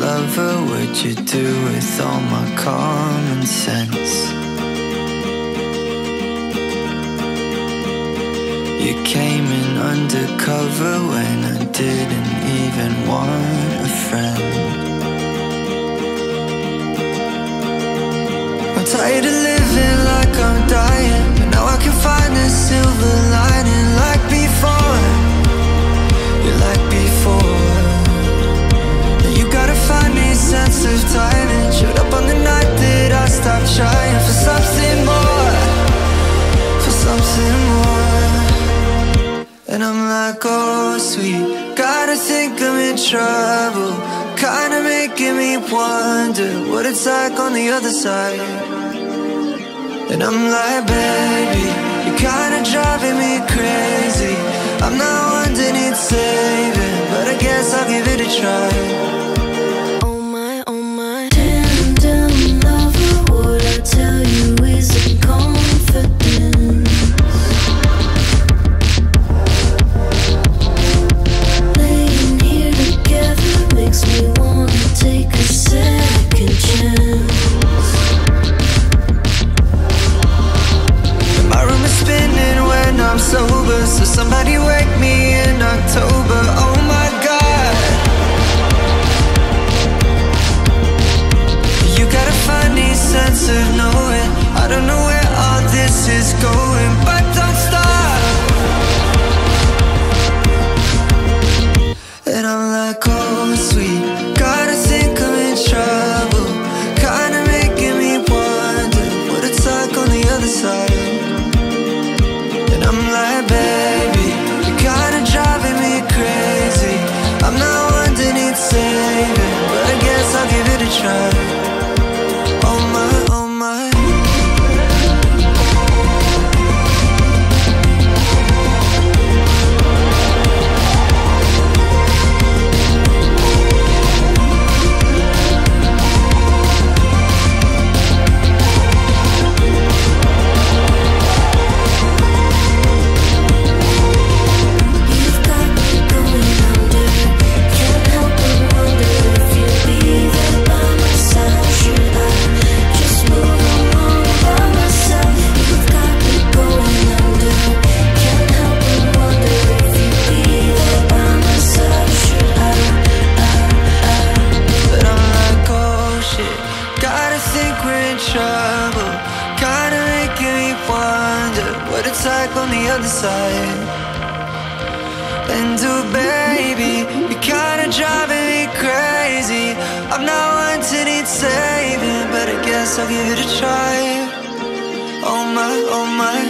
lover, what'd you do with all my common sense? You came in undercover when I didn't even want a friend. I'm tired of living like I'm dying, but now I can find a silver lining And I'm like, oh sweet, gotta think I'm in trouble. Kinda making me wonder what it's like on the other side. And I'm like, baby, you're kinda driving me crazy. I'm not one to need saving, chance. My room is spinning when I'm sober, so somebody wake what it's like on the other side. And oh baby, you're kinda driving me crazy. I'm not one to need saving, but I guess I'll give it a try. Oh my, oh my.